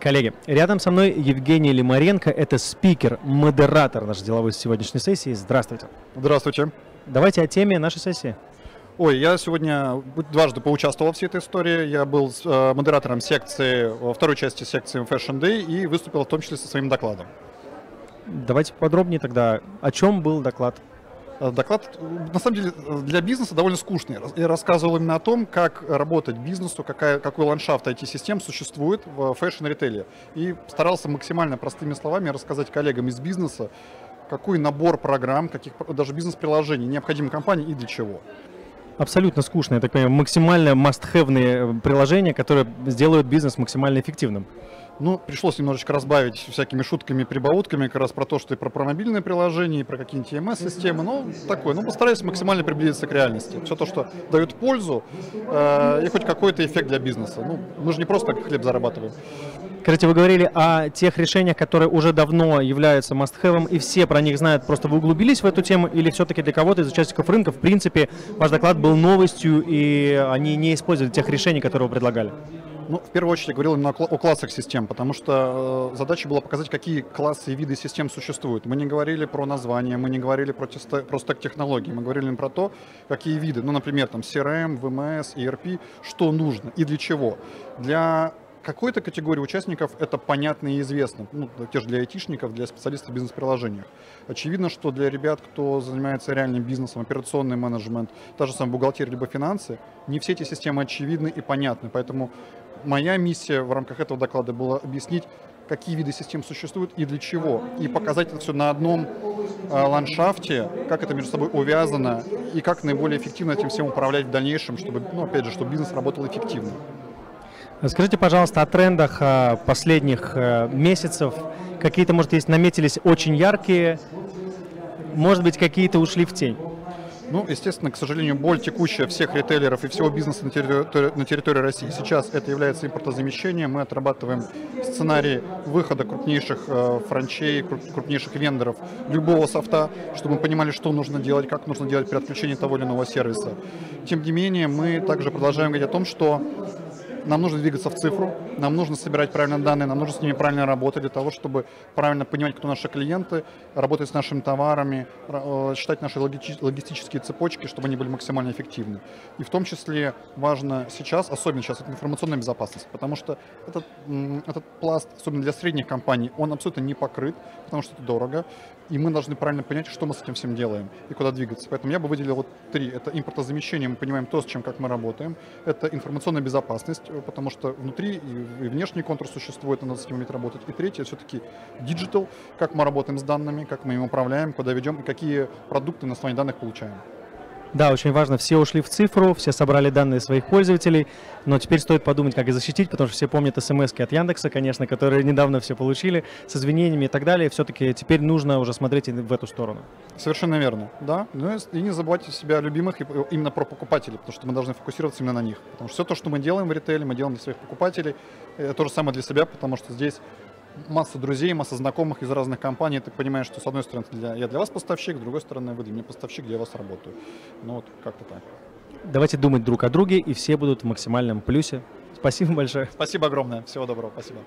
Коллеги, рядом со мной Евгений Лимаренко, это спикер, модератор нашей деловой сегодняшней сессии. Здравствуйте. Здравствуйте. Давайте о теме нашей сессии. Ой, я сегодня дважды поучаствовал в всей этой истории. Я был э, модератором секции, второй части секции Fashion Day и выступил в том числе со своим докладом. Давайте подробнее тогда, о чем был доклад? Э, доклад, на самом деле, для бизнеса довольно скучный. Я рассказывал именно о том, как работать бизнесу, какая, какой ландшафт IT-систем существует в fashion-ритейле. И старался максимально простыми словами рассказать коллегам из бизнеса, какой набор программ, каких даже бизнес-приложений необходим компании и для чего абсолютно скучно, я так понимаю, максимально must-have приложения, которые сделают бизнес максимально эффективным. Ну, пришлось немножечко разбавить всякими шутками, прибаутками, как раз про то, что и про, про мобильные приложения, и про какие-нибудь EMS-системы, ну, такое. Ну, постараюсь максимально приблизиться к реальности. Все то, что дает пользу э, и хоть какой-то эффект для бизнеса. Ну, мы же не просто хлеб зарабатываем. Скажите, вы говорили о тех решениях, которые уже давно являются must-have, и все про них знают, просто вы углубились в эту тему, или все-таки для кого-то из участников рынка, в принципе, ваш доклад был новостью, и они не использовали тех решений, которые вы предлагали? Ну, в первую очередь, я говорил именно о классах систем, потому что э, задача была показать, какие классы и виды систем существуют. Мы не говорили про названия, мы не говорили про, тесто, про стек технологий, мы говорили про то, какие виды, ну, например, там CRM, VMS, ERP, что нужно и для чего. Для какой-то категории участников это понятно и известно, ну, те же для айтишников, для специалистов бизнес-приложениях. Очевидно, что для ребят, кто занимается реальным бизнесом, операционный менеджмент, та же самая бухгалтерия либо финансы, не все эти системы очевидны и понятны, поэтому моя миссия в рамках этого доклада была объяснить, какие виды систем существуют и для чего, и показать это все на одном э, ландшафте, как это между собой увязано и как наиболее эффективно этим всем управлять в дальнейшем, чтобы, ну, опять же, чтобы бизнес работал эффективно. Скажите, пожалуйста, о трендах э, последних э, месяцев. Какие-то, может, есть наметились очень яркие, может быть, какие-то ушли в тень? Ну, естественно, к сожалению, боль текущая всех ритейлеров и всего бизнеса на территории, на территории России сейчас это является импортозамещением. Мы отрабатываем сценарий выхода крупнейших э, франчей, крупнейших вендоров любого софта, чтобы мы понимали, что нужно делать, как нужно делать при отключении того или иного сервиса. Тем не менее, мы также продолжаем говорить о том, что нам нужно двигаться в цифру, нам нужно собирать правильные данные, нам нужно с ними правильно работать для того, чтобы правильно понимать, кто наши клиенты, работать с нашими товарами, э, считать наши логистические цепочки, чтобы они были максимально эффективны. И в том числе важно сейчас, особенно сейчас, это информационная безопасность, потому что этот, этот пласт, особенно для средних компаний, он абсолютно не покрыт, потому что это дорого, и мы должны правильно понять, что мы с этим всем делаем и куда двигаться. Поэтому я бы выделил вот три. Это импортозамещение, мы понимаем то, с чем, как мы работаем. Это информационная безопасность, потому что внутри и внешний контур существует, и надо с ним уметь работать. И третье, все-таки digital, как мы работаем с данными, как мы им управляем, куда ведем и какие продукты на основании данных получаем. Да, очень важно. Все ушли в цифру, все собрали данные своих пользователей, но теперь стоит подумать, как их защитить, потому что все помнят смс от Яндекса, конечно, которые недавно все получили, с извинениями и так далее. Все-таки теперь нужно уже смотреть в эту сторону. Совершенно верно, да. Ну и не забывайте себя о любимых именно про покупателей, потому что мы должны фокусироваться именно на них. Потому что все то, что мы делаем в ритейле, мы делаем для своих покупателей. Это то же самое для себя, потому что здесь масса друзей, масса знакомых из разных компаний. Ты понимаешь, что с одной стороны для, я для вас поставщик, с другой стороны вы для меня поставщик, где я вас работаю. Ну вот как-то так. Давайте думать друг о друге, и все будут в максимальном плюсе. Спасибо большое. Спасибо огромное. Всего доброго. Спасибо.